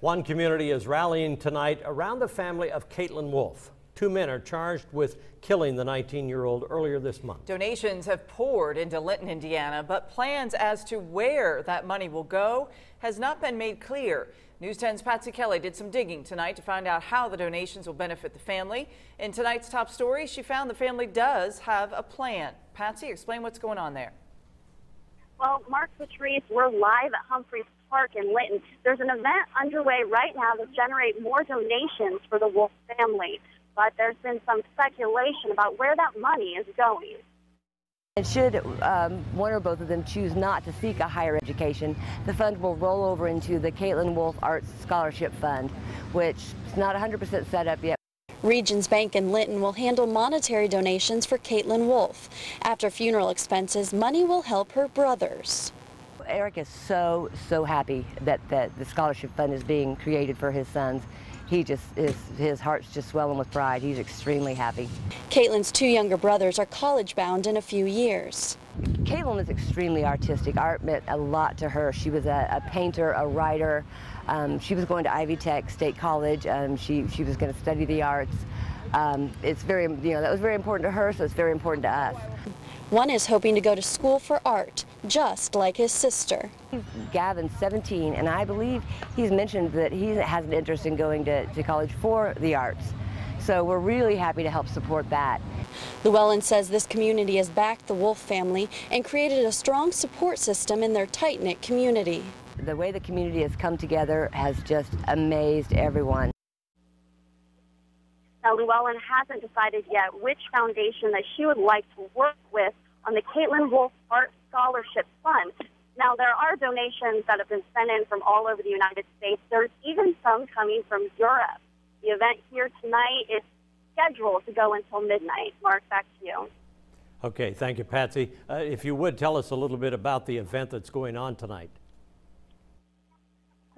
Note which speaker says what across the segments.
Speaker 1: One community is rallying tonight around the family of Caitlin Wolfe. Two men are charged with killing the 19-year-old earlier this month.
Speaker 2: Donations have poured into Linton, Indiana, but plans as to where that money will go has not been made clear. News 10's Patsy Kelly did some digging tonight to find out how the donations will benefit the family. In tonight's top story, she found the family does have a plan. Patsy, explain what's going on there.
Speaker 3: Well, Mark Patrice, we're live at Humphreys Park in Linton. There's an event underway right now to generate more donations for the Wolfe family, but there's been some speculation about where that money is going.
Speaker 4: And should um, one or both of them choose not to seek a higher education, the fund will roll over into the Caitlin Wolfe Arts Scholarship Fund, which is not 100% set up yet.
Speaker 5: Regions Bank in Linton will handle monetary donations for Caitlin Wolfe. After funeral expenses, money will help her brothers.
Speaker 4: Eric is so, so happy that, that the scholarship fund is being created for his sons. He just is, his heart's just swelling with pride. He's extremely happy.
Speaker 5: Caitlin's two younger brothers are college bound in a few years.
Speaker 4: Caitlin is extremely artistic. Art meant a lot to her. She was a, a painter, a writer. Um, she was going to Ivy Tech State College. Um, she, she was going to study the arts. Um, it's very, you know, that was very important to her, so it's very important to us.
Speaker 5: One is hoping to go to school for art, just like his sister.
Speaker 4: Gavin's 17, and I believe he's mentioned that he has an interest in going to, to college for the arts. So we're really happy to help support that.
Speaker 5: Llewellyn says this community has backed the Wolfe family and created a strong support system in their tight-knit community.
Speaker 4: The way the community has come together has just amazed everyone.
Speaker 3: Now, Llewellyn hasn't decided yet which foundation that she would like to work with on the Caitlin Wolfe Art Scholarship Fund. Now, there are donations that have been sent in from all over the United States. There's even some coming from Europe. The event here tonight is scheduled to go until midnight. Mark, back to you.
Speaker 1: Okay, thank you, Patsy. Uh, if you would tell us a little bit about the event that's going on tonight.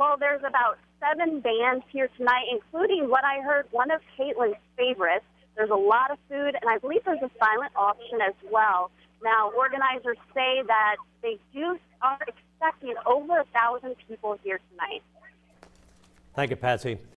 Speaker 3: Well, there's about seven bands here tonight, including what I heard one of Caitlin's favorites. There's a lot of food, and I believe there's a silent auction as well. Now, organizers say that they do are expecting over a thousand people here tonight.
Speaker 1: Thank you, Patsy.